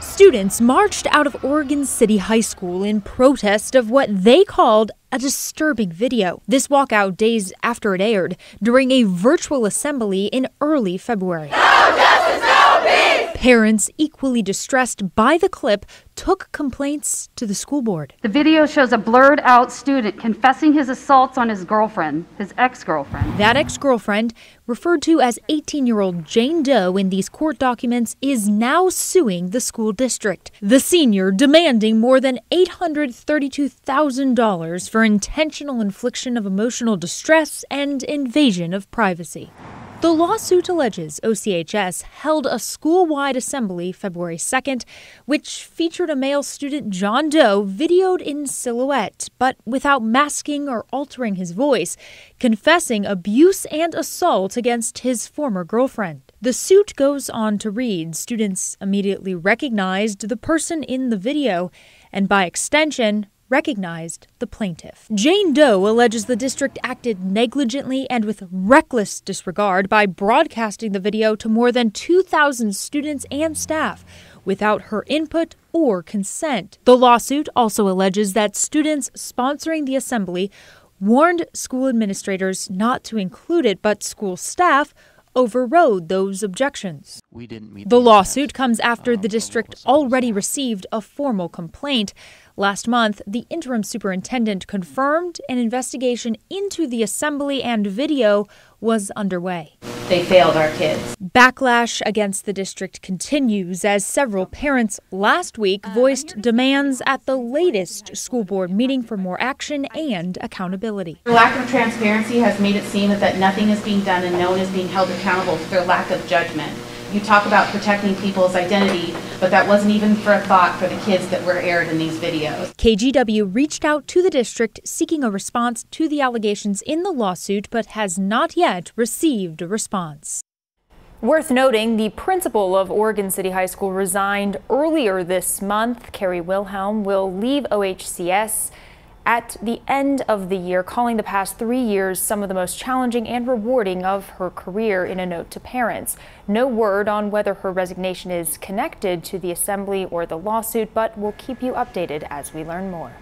Students marched out of Oregon City High School in protest of what they called a disturbing video. This walkout days after it aired during a virtual assembly in early February. Parents, equally distressed by the clip, took complaints to the school board. The video shows a blurred out student confessing his assaults on his girlfriend, his ex girlfriend. That ex girlfriend, referred to as 18 year old Jane Doe in these court documents, is now suing the school district. The senior demanding more than $832,000 for intentional infliction of emotional distress and invasion of privacy. The lawsuit alleges OCHS held a school wide assembly February 2nd, which featured a male student, John Doe, videoed in silhouette, but without masking or altering his voice, confessing abuse and assault against his former girlfriend. The suit goes on to read students immediately recognized the person in the video, and by extension, recognized the plaintiff. Jane Doe alleges the district acted negligently and with reckless disregard by broadcasting the video to more than 2,000 students and staff without her input or consent. The lawsuit also alleges that students sponsoring the assembly warned school administrators not to include it, but school staff overrode those objections. the lawsuit comes after the district already received a formal complaint. Last month, the interim superintendent confirmed an investigation into the assembly and video was underway. They failed our kids. Backlash against the district continues as several parents last week voiced demands at the latest school board meeting for more action and accountability. The lack of transparency has made it seem that nothing is being done and no one is being held accountable for their lack of judgment. You talk about protecting people's identity, but that wasn't even for a thought for the kids that were aired in these videos. KGW reached out to the district seeking a response to the allegations in the lawsuit, but has not yet received a response. Worth noting, the principal of Oregon City High School resigned earlier this month. Carrie Wilhelm will leave OHCS at the end of the year, calling the past three years some of the most challenging and rewarding of her career in a note to parents. No word on whether her resignation is connected to the assembly or the lawsuit, but we'll keep you updated as we learn more.